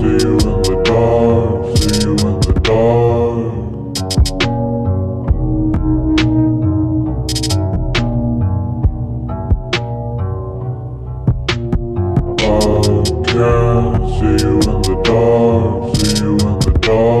see you in the dark, see you in the dark. can see you in the dark, see you in the dark.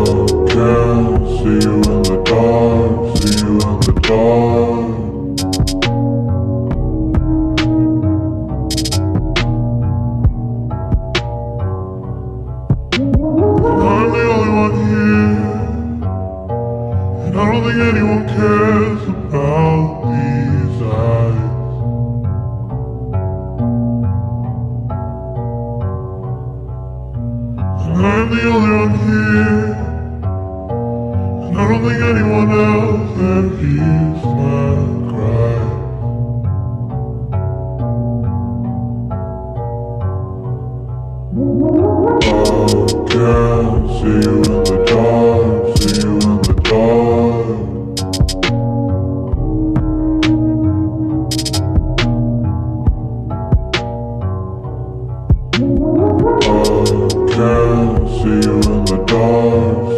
I can see you in the dark, see you in the dark. I'm the only one here, and I don't think anyone cares about these eyes. I'm the only one here. I don't think anyone else ever hears my cry. Oh girl, see you in the dark, see you in the dark. Oh girl, see you in the dark.